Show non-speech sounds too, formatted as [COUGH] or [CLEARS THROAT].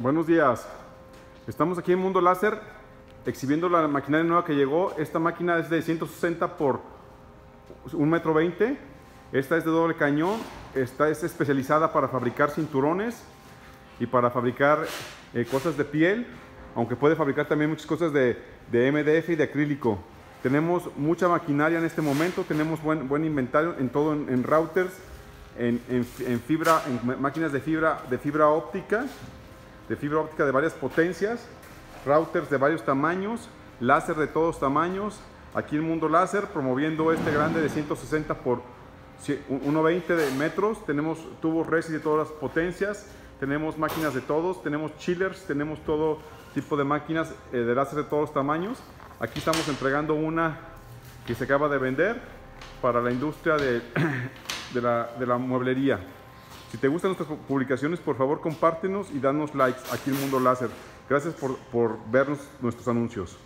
Buenos días. Estamos aquí en Mundo Láser exhibiendo la maquinaria nueva que llegó. Esta máquina es de 160 por 1 metro 20. Esta es de doble cañón. Esta es especializada para fabricar cinturones y para fabricar eh, cosas de piel, aunque puede fabricar también muchas cosas de, MDF y de acrílico. Tenemos mucha maquinaria en este momento, tenemos buen, inventario en todo, en, en routers, en, en, en, fibra, en máquinas de fibra, de fibra óptica, de fibra óptica de varias potencias, routers de varios tamaños, láser de todos tamaños. Aquí en Mundo Láser promoviendo este grande de 160 por 1.20 de metros. Tenemos tubos Resi de todas las potencias, tenemos máquinas de todos, tenemos chillers, tenemos todo tipo de máquinas eh, de láser de todos los tamaños. Aquí estamos entregando una que se acaba de vender para la industria de [CLEARS THROAT] la mueblería. Si te gustan nuestras publicaciones, por favor compártenos y danos likes aquí en Mundo Láser. Gracias por, por ver nuestros anuncios.